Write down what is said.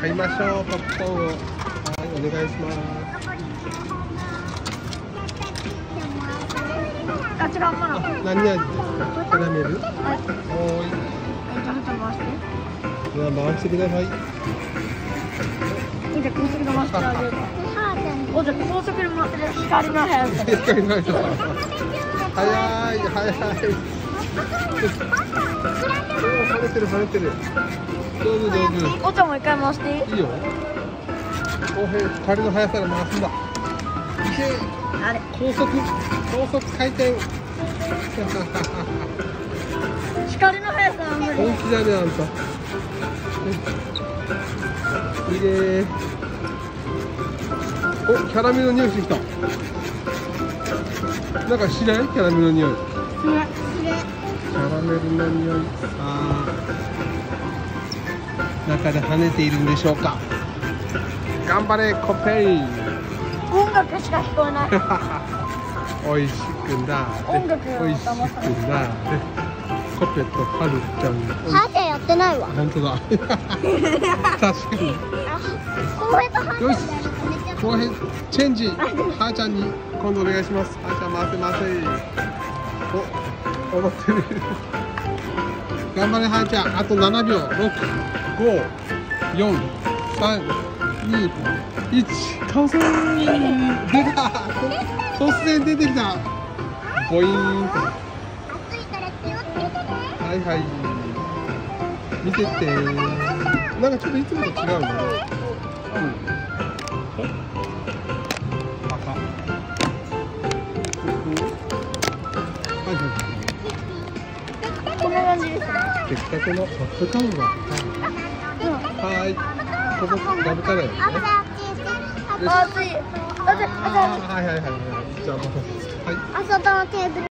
買い。ましょうポップコーンをはいお願いしますあ違うまだあ何味ですかキャラメルはいおーいえちょっと回してでは回してくださいい。いじゃん高速で回してあげるおじゃあ高速で回ってる光の速さで光の速さ早い早いおお跳ねてる跳ねてる上手上手おちゃんもう一回回していい？いいよ。公平光の速さで回すんだ。あれ。高速。高速回転。光の速さは無理。本気だねあんた。いいね。おキャラメルの匂いしてきた。なんかしないキャラメルの匂い。キャラメルの匂い。あー中で跳ねているんでしょうか。頑張れコペイ。ン音楽しか聞こえない。おいしくな音楽れおいしくなれ。コペとはるちゃんハーちゃんやってないわ。本当だ。確かに。よし。公平チェンジ。はーちゃんに今度お願いします。はーちゃん回せ回せお踊ってる。頑張れはーちゃん。あと7秒65431完成。出た。突然出てきた。ボイ。はいはい。見てって。なんかちょっといつもと違うねうんパカはいはこんな感じです。ねい出来たてのポップコーンがはいここダブカレーねあ、あっちして。あ熱いあ熱いあはいはいはいはいじゃあまたはいあ、そこのテーブル。